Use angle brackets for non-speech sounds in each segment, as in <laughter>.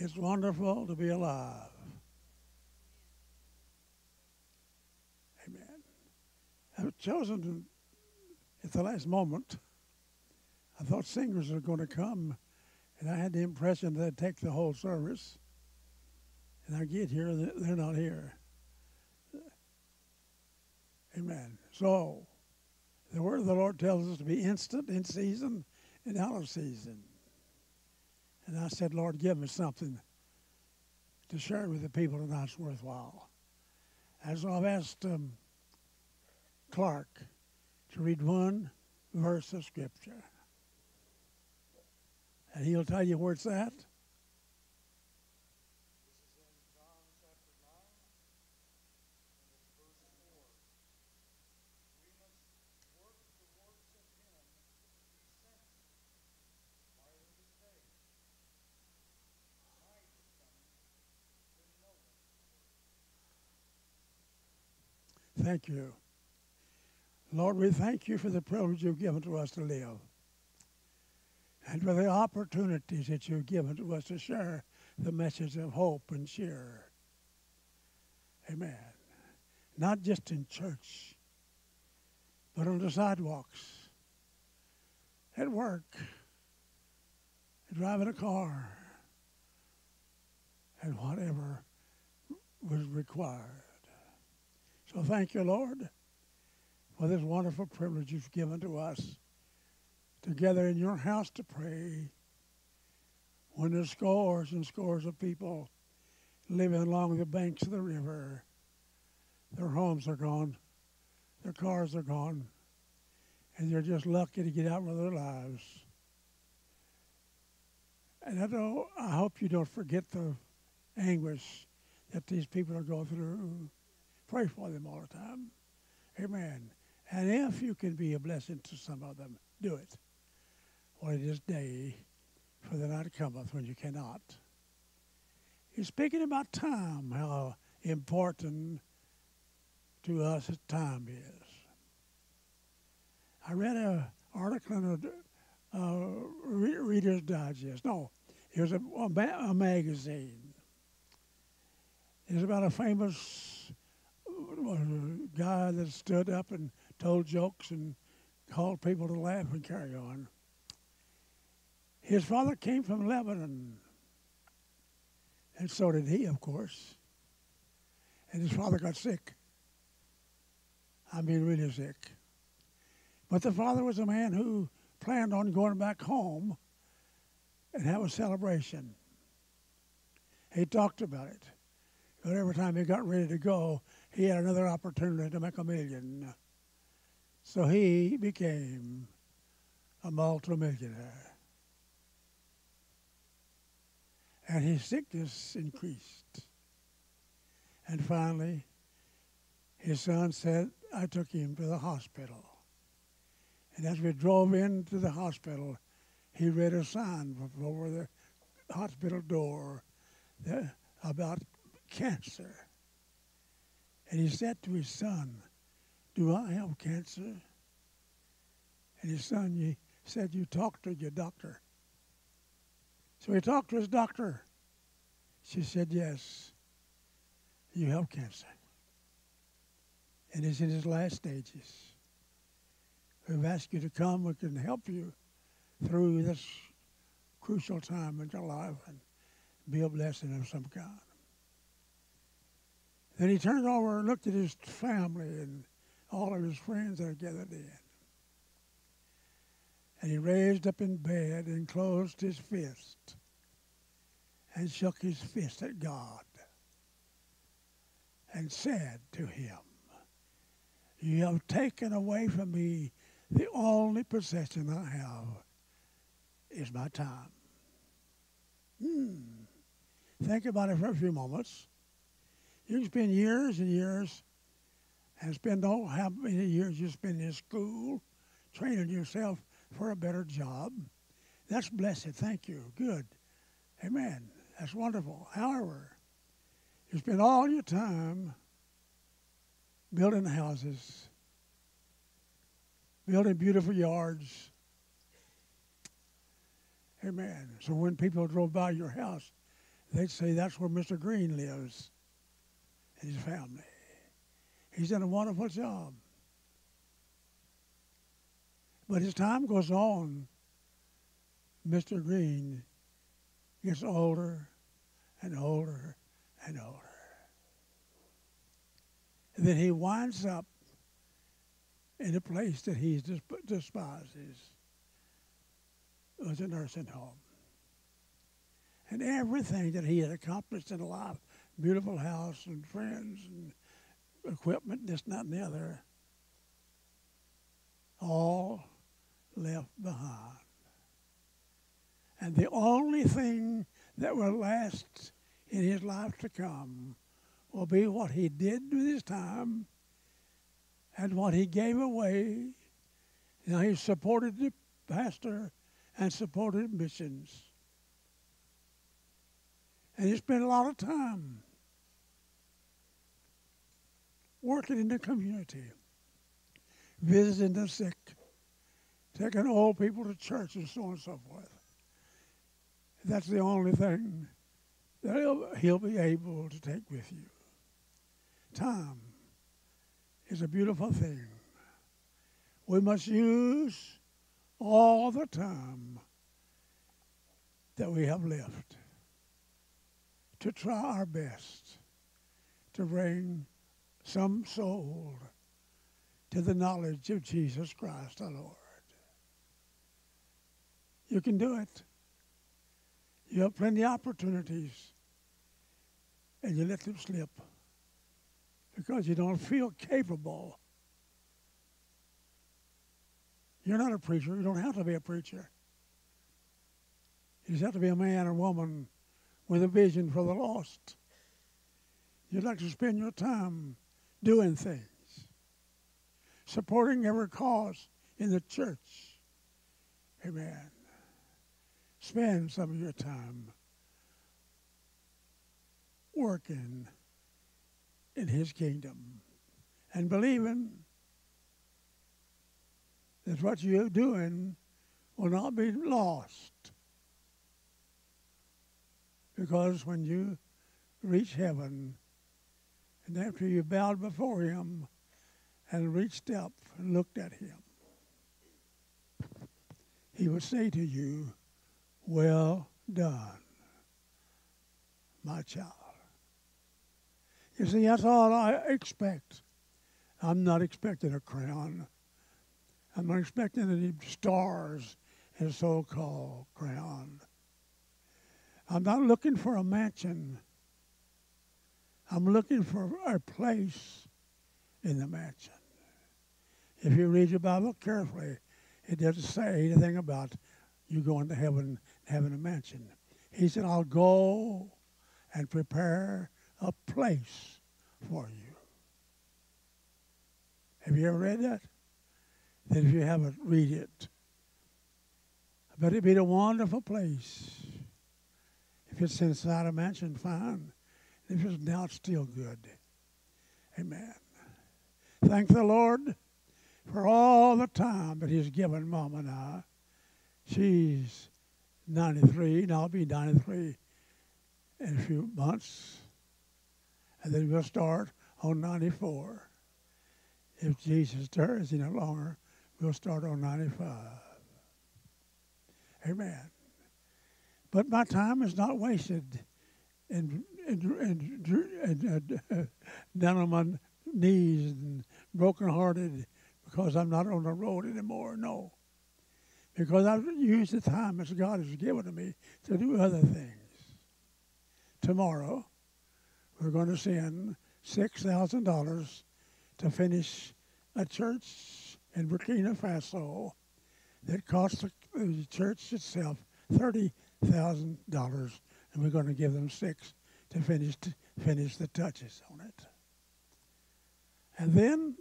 It's wonderful to be alive. Amen. I've chosen to, at the last moment, I thought singers were going to come, and I had the impression they'd take the whole service. And I get here, they're not here. Amen. So, the word of the Lord tells us to be instant in season and out of season. And I said, Lord, give me something to share with the people tonight's worthwhile. And so I've asked um, Clark to read one verse of Scripture. And he'll tell you where it's at. Thank you. Lord, we thank you for the privilege you've given to us to live and for the opportunities that you've given to us to share the message of hope and cheer. Amen. Not just in church, but on the sidewalks, at work, driving a car, and whatever was required. So thank you, Lord, for this wonderful privilege you've given to us to gather in your house to pray when there's scores and scores of people living along the banks of the river. Their homes are gone, their cars are gone, and they're just lucky to get out with their lives. And I, don't, I hope you don't forget the anguish that these people are going through. Pray for them all the time. Amen. And if you can be a blessing to some of them, do it. For it is day, for the night cometh when you cannot. He's speaking about time, how important to us time is. I read an article in a uh, Reader's Digest. No, it was a, a, a magazine. It was about a famous a guy that stood up and told jokes and called people to laugh and carry on. His father came from Lebanon, and so did he, of course. And his father got sick. I mean, really sick. But the father was a man who planned on going back home and have a celebration. He talked about it. But every time he got ready to go, he had another opportunity to make a million. So he became a multimillionaire. And his sickness increased. And finally, his son said, I took him to the hospital. And as we drove into the hospital, he read a sign over the hospital door about cancer. And he said to his son, Do I have cancer? And his son he said, You talked to your doctor. So he talked to his doctor. She said, Yes, you have cancer. And it's in his last stages. We've asked you to come. We can help you through this crucial time in your life and be a blessing of some kind. Then he turned over and looked at his family and all of his friends that are gathered in. And he raised up in bed and closed his fist and shook his fist at God and said to him, You have taken away from me the only possession I have is my time. Hmm. Think about it for a few moments. You spend years and years and spend all how many years you spend in school training yourself for a better job. That's blessed. Thank you. Good. Amen. That's wonderful. However, you spend all your time building houses, building beautiful yards. Amen. So when people drove by your house, they'd say that's where Mr. Green lives and his family. He's done a wonderful job. But as time goes on, Mr. Green gets older and older and older. And then he winds up in a place that he despises. Was a nursing home. And everything that he had accomplished in life, beautiful house and friends and equipment, this, that, and the other, all left behind. And the only thing that will last in his life to come will be what he did with his time and what he gave away. Now he supported the pastor and supported missions. And he spent a lot of time working in the community, visiting the sick, taking old people to church and so on and so forth. That's the only thing that he'll, he'll be able to take with you. Time is a beautiful thing. We must use all the time that we have left to try our best to bring some soul to the knowledge of Jesus Christ our Lord. You can do it. You have plenty of opportunities, and you let them slip because you don't feel capable. You're not a preacher. You don't have to be a preacher. You just have to be a man or woman with a vision for the lost. You'd like to spend your time doing things, supporting every cause in the church. Amen. Spend some of your time working in His kingdom and believing that what you're doing will not be lost. Because when you reach heaven, and after you bowed before Him and reached up and looked at Him, He would say to you, well done, my child. You see, that's all I expect. I'm not expecting a crown. I'm not expecting any stars in a so called crown. I'm not looking for a mansion. I'm looking for a place in the mansion. If you read your Bible carefully, it doesn't say anything about you going to heaven having a mansion. He said, I'll go and prepare a place for you. Have you ever read that? Then if you haven't, read it. But it'd be a wonderful place. If it's inside a mansion, fine. It's now, still good. Amen. Thank the Lord for all the time that He's given Mom and I. She's 93, and I'll be 93 in a few months. And then we'll start on 94. If Jesus tarries any longer, we'll start on 95. Amen. But my time is not wasted and, and, and, and uh, down on my knees and brokenhearted because I'm not on the road anymore. No because I've used the time as God has given to me to do other things. Tomorrow, we're going to send $6,000 to finish a church in Burkina Faso that cost the church itself $30,000, and we're going to give them six to finish, to finish the touches on it. And then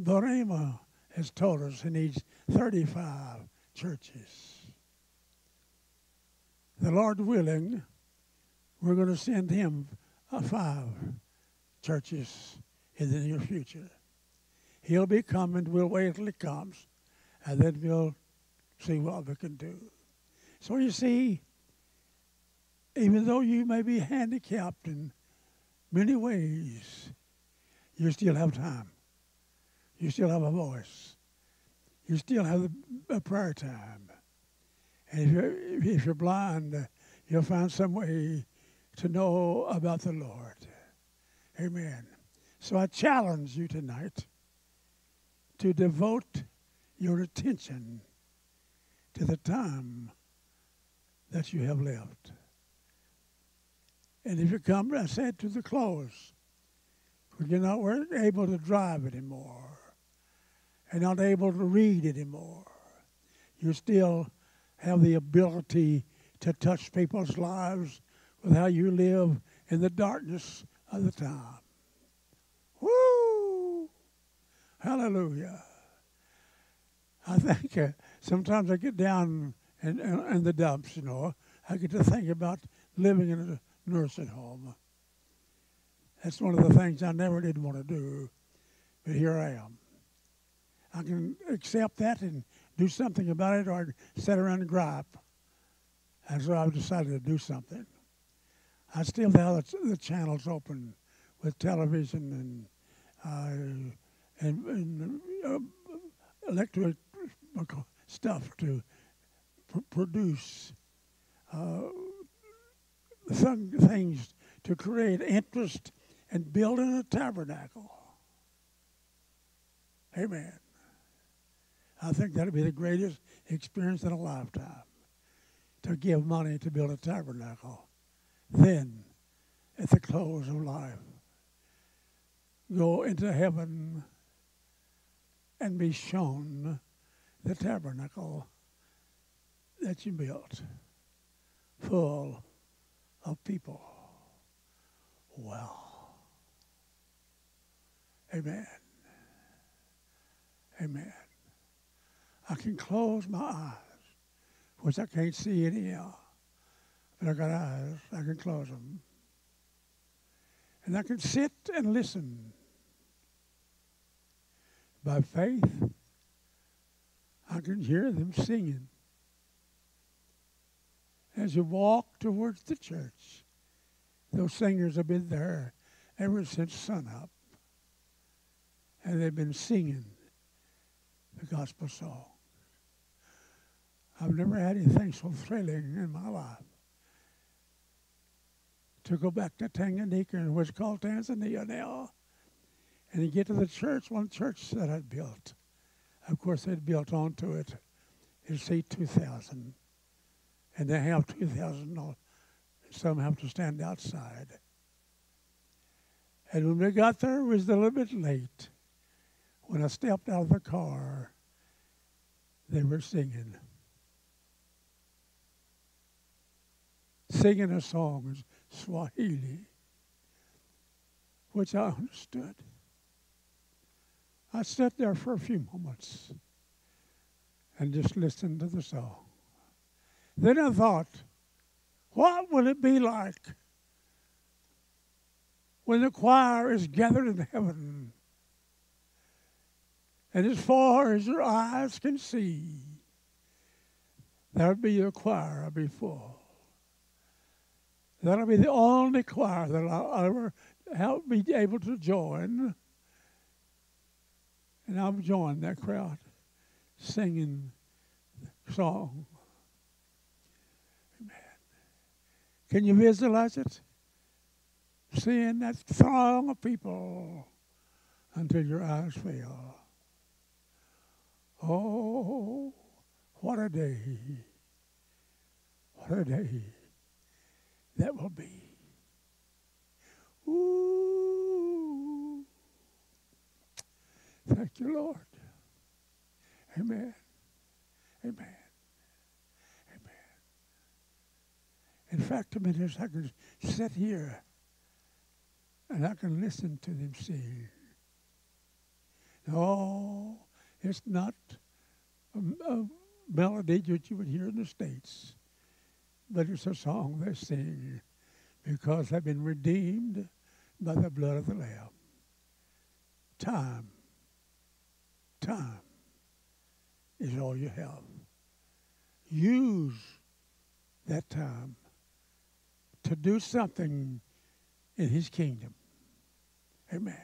Barema has told us he needs 35 churches. The Lord willing, we're going to send him uh, five churches in the near future. He'll be coming. We'll wait until he comes, and then we'll see what we can do. So you see, even though you may be handicapped in many ways, you still have time. You still have a voice. You still have a prayer time. And if you're, if you're blind, you'll find some way to know about the Lord. Amen. So I challenge you tonight to devote your attention to the time that you have left. And if you come, I said, to the close, when you're not able to drive anymore and not able to read anymore, you still have the ability to touch people's lives with how you live in the darkness of the time. Woo! Hallelujah. I think uh, sometimes I get down in, in, in, the dumps, you know. I get to think about living in nursing home. That's one of the things I never did want to do, but here I am. I can accept that and do something about it or sit around and gripe. And so I've decided to do something. I still have the channels open with television and uh, and, and uh, electric stuff to pr- produce uh, some things to create interest in building a tabernacle. Amen. I think that'll be the greatest experience in a lifetime to give money to build a tabernacle. Then, at the close of life, go into heaven and be shown the tabernacle that you built full of people. Well, amen. Amen. I can close my eyes, which I can't see anyhow. Uh, but I got eyes, I can close them. And I can sit and listen. By faith, I can hear them singing. As you walk towards the church, those singers have been there ever since sunup. And they've been singing the gospel song. I've never had anything so thrilling in my life. To go back to Tanganyika and what's called Tanzania now, and get to the church, one church that I'd built. Of course, they'd built onto it. It'd say 2,000. And they have <laughs> 2,000. Some have to stand outside. And when we got there, it was a little bit late. When I stepped out of the car, they were singing. singing a song in Swahili, which I understood. I sat there for a few moments and just listened to the song. Then I thought, what will it be like when the choir is gathered in heaven and as far as your eyes can see, there'll be a choir before. That'll be the only choir that I'll ever help be able to join. And I'll join that crowd singing song. Amen. Can you visualize it? Seeing that throng of people until your eyes fail. Oh, what a day. What a day that will be. Ooh. Thank you, Lord. Amen. Amen. In fact, a minute, I can sit here and I can listen to them sing. No, it's not a, a melody that you would hear in the States but it's a song they sing because they've been redeemed by the blood of the Lamb. Time, time is all you have. Use that time to do something in His kingdom. Amen.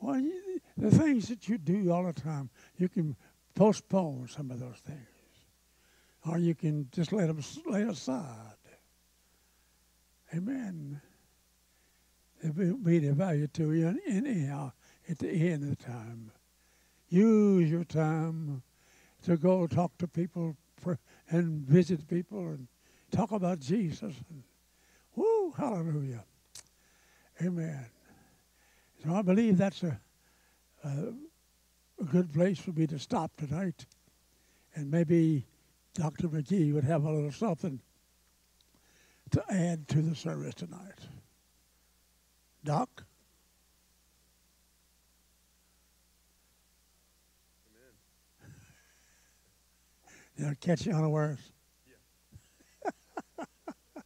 Well, you, the things that you do all the time, you can postpone some of those things, or you can just let them lay aside. Amen. It will be the value to you anyhow at the end of the time. Use your time to go talk to people and visit people and talk about Jesus. Woo, hallelujah. Amen. So I believe that's a, a, a good place for me to stop tonight. And maybe Dr. McGee would have a little something to add to the service tonight. Doc? Did I catch you unawares? Yeah.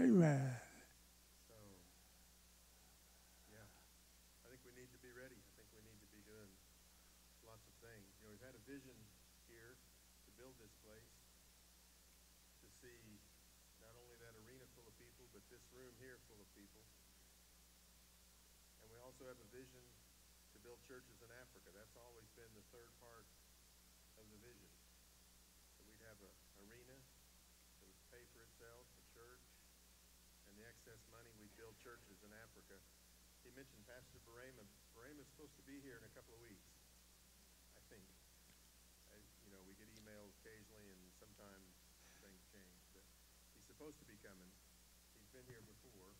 Amen. So, yeah, I think we need to be ready. I think we need to be doing lots of things. You know, we've had a vision here to build this place, to see not only that arena full of people, but this room here full of people. And we also have a vision to build churches in Africa. That's always been the third part of the vision. That we'd have an arena that would pay for itself, a church, and the excess money we'd build churches in Africa. He mentioned Pastor Barema. Barema's supposed to be here in a couple of weeks, I think. I, you know, we get emails occasionally, and sometimes things change, but he's supposed to be coming. He's been here before,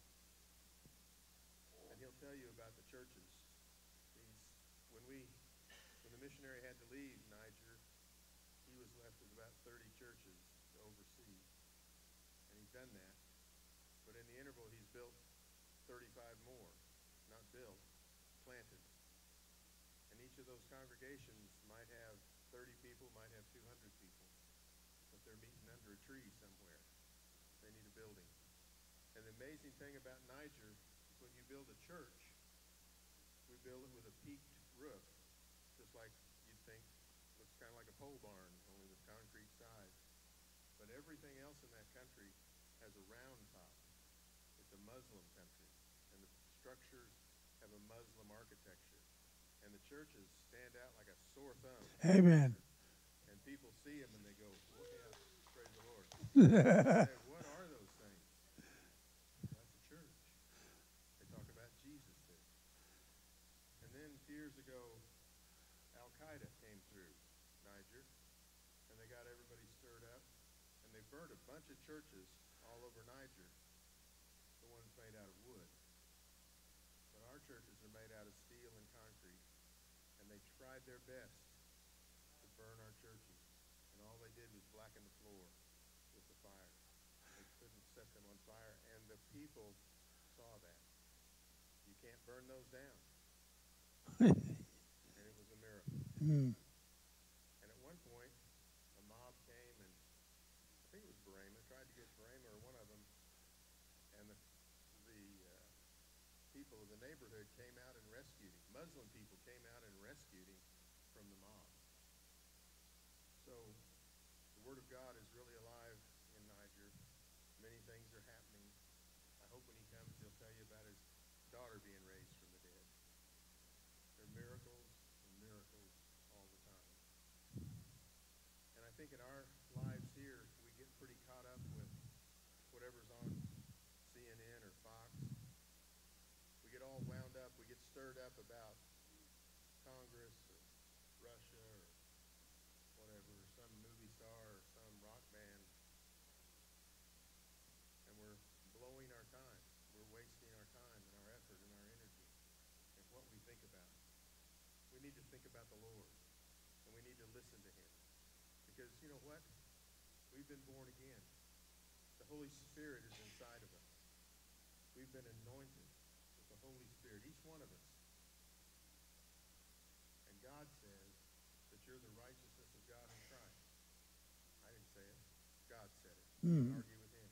and he'll tell you about the churches. He's when we when the missionary had to leave Niger, he was left with about 30 churches to oversee. And he's done that. The interval, he's built 35 more. Not built, planted. And each of those congregations might have 30 people, might have 200 people. But they're meeting under a tree somewhere. They need a building. And the amazing thing about Niger is when you build a church, we build it with a peaked roof, just like you'd think looks kind of like a pole barn, only with concrete sides. But everything else in that country has a round top. A Muslim country, and the structures have a Muslim architecture. And the churches stand out like a sore thumb. Amen. And people see them and they go, well, yeah, praise the Lord. <laughs> say, what are those things? That's a church. They talk about Jesus there. And then years ago, Al Qaeda came through Niger, and they got everybody stirred up, and they burned a bunch of churches all over Niger, the ones made out of wood. But our churches are made out of steel and concrete, and they tried their best to burn our churches, and all they did was blacken the floor with the fire. They couldn't set them on fire, and the people saw that. You can't burn those down. <laughs> and it was a miracle. Hmm. And at one point, a mob came and I think it was Barema, tried to get Barema or one of them, and the, the uh, people of the neighborhood came out and rescued him. Muslim people came out and rescued him from the mob. So the Word of God is really alive in Niger. Many things are happening. I hope when he comes, he'll tell you about his daughter being raised from the dead. There are miracles and miracles all the time. And I think in our lives here, we get pretty caught up with whatever's on CNN or Fox. We get all wound up. We get stirred up about Congress or Russia or whatever, or some movie star or some rock band. And we're blowing our time. We're wasting our time and our effort and our energy and what we think about. We need to think about the Lord. And we need to listen to him. Because you know what? We've been born again. The Holy Spirit is inside of us. We've been anointed with the Holy Spirit, each one of us. And God says that you're the righteousness of God in Christ. I didn't say it. God said it. Mm. Argue with him.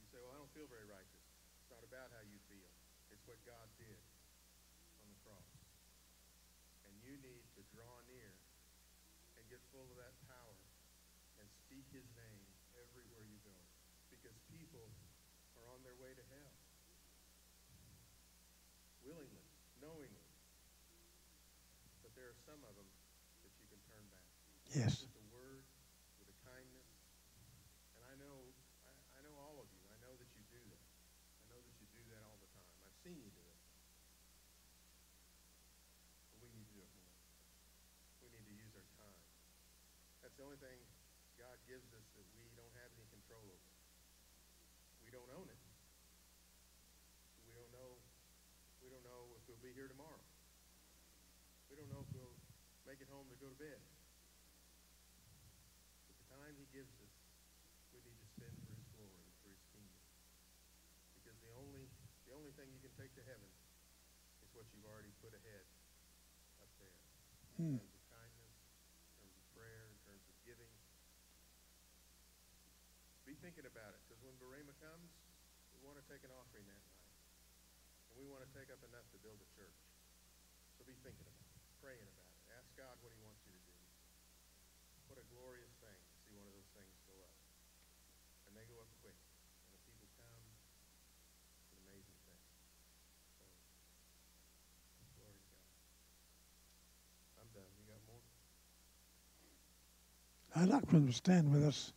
You say, well, I don't feel very righteous. It's not about how you feel. It's what God did on the cross. And you need to draw near and get full of that power and speak his name everywhere you go because people are on their way to hell. Willingly, knowingly. But there are some of them that you can turn back. Yes. With a word, with a kindness. And I know, I, I know all of you. I know that you do that. I know that you do that all the time. I've seen you do it. But we need to do it more. We need to use our time. That's the only thing God gives us that we don't have any control over. We don't own it. We don't know. We don't know if we'll be here tomorrow. We don't know if we'll make it home to go to bed. But the time He gives us, we need to spend for His glory, for His kingdom. Because the only the only thing you can take to heaven is what you've already put ahead up there. Hmm. terms of kindness, in terms of prayer, in terms of giving. Be thinking about it, because when Barema comes, we want to take an offering that night. And we want to take up enough to build a church. So be thinking about it, praying about it. Ask God what he wants you to do. What a glorious thing to see one of those things go up. And they go up quick. And the people come. It's an amazing thing. So, glory to God. I'm done. You got more? I'd like for them to stand with us